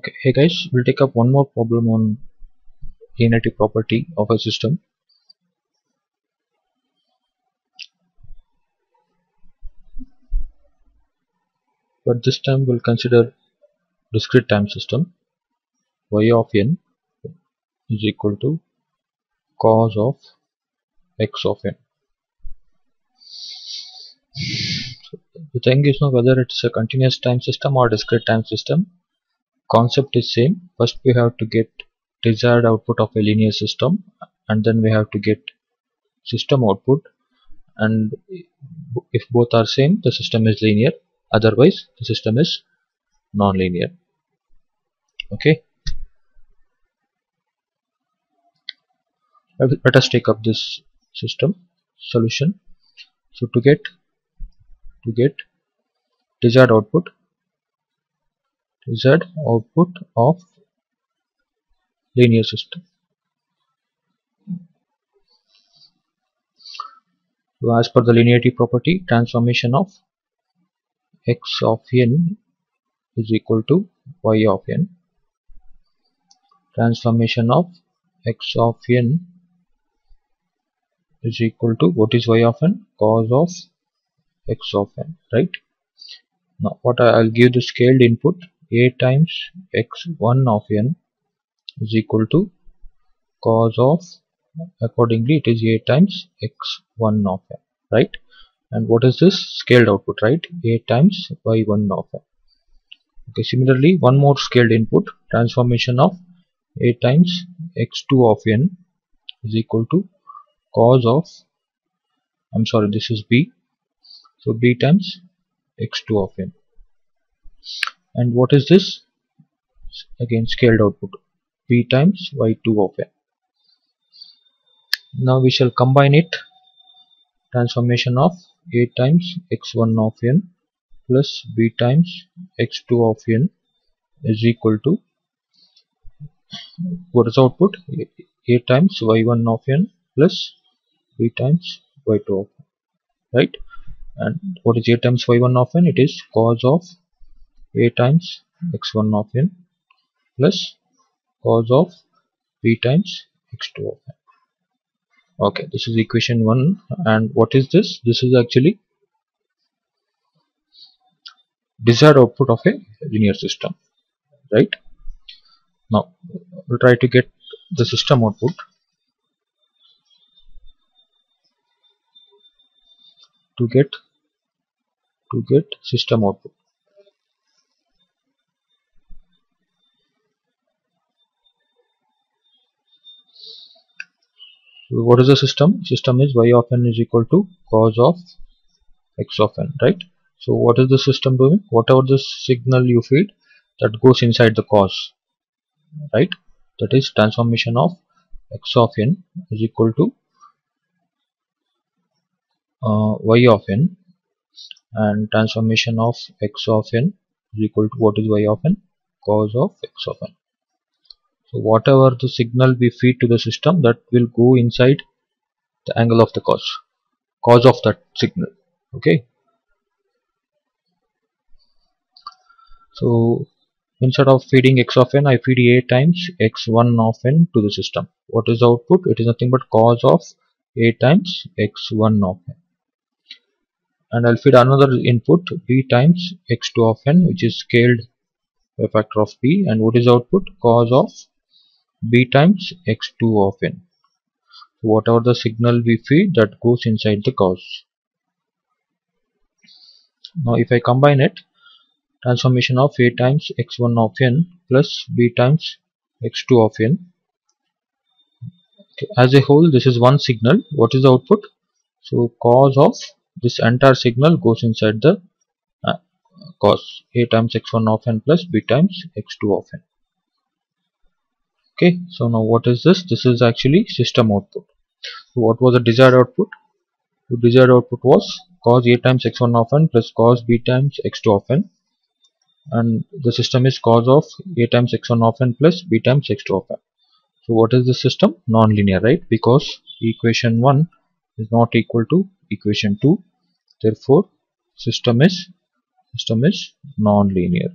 okay hey guys we'll take up one more problem on linearity property of a system but this time we'll consider discrete time system. Y of n is equal to cos of x of n. So the thing is now whether it's a continuous time system or discrete time system concept is same. First we have to get desired output of a linear system and then we have to get system output. And if both are same the system is linear otherwise the system is non-linear. Okay. Let us take up this system solution. So to get to get desired output desired output of linear system. So as per the linearity property transformation of x of n is equal to y of n. Transformation of x of n is equal to what is y of n? Cos of x of n right? Now what I'll give the scaled input. A times x1 of n is equal to cos of accordingly it is a times x1 of n right and what is this? Scaled output right? A times y1 of n. Okay similarly one more scaled input transformation of a times x2 of n is equal to cos of I'm sorry this is b. So b times x2 of n. And what is this? Again scaled output b times y2 of n. Now we shall combine it transformation of a times x1 of n plus b times x2 of n is equal to what is output? A times y1 of n plus b times y2 of n right? And what is a times y1 of n? It is cos of a times x1 of n plus cos of b times x2 of n okay this is equation 1 and what is this? This is actually desired output of a linear system right? Now we'll try to get the system output. To get to get system output so what is the system? System is y of n is equal to cos of x of n right? So what is the system doing? Whatever the signal you feed that goes inside the cos right? That is transformation of x of n is equal to uh, y of n and transformation of x of n is equal to what is y of n? Cos of x of n so whatever the signal we feed to the system that will go inside the angle of the cos cos of that signal okay? So instead of feeding x of n I feed a times x1 of n to the system. What is the output? It is nothing but cos of a times x1 of n. And I'll feed another input b times x2 of n which is scaled by factor of b and what is output? Cos of b times x2 of n. Whatever the signal we feed that goes inside the cos. Now if I combine it transformation of a times x1 of n plus b times x2 of n. Okay. as a whole this is one signal. What is the output? So cos of this entire signal goes inside the uh, cos a times x1 of n plus b times x2 of n okay so now what is this? This is actually system output. So what was the desired output? The desired output was cos a times x1 of n plus cos b times x2 of n. And the system is cos of a times x1 of n plus b times x2 of n. So what is the system? Non-linear right? Because equation 1 is not equal to equation 2 therefore system is system is non-linear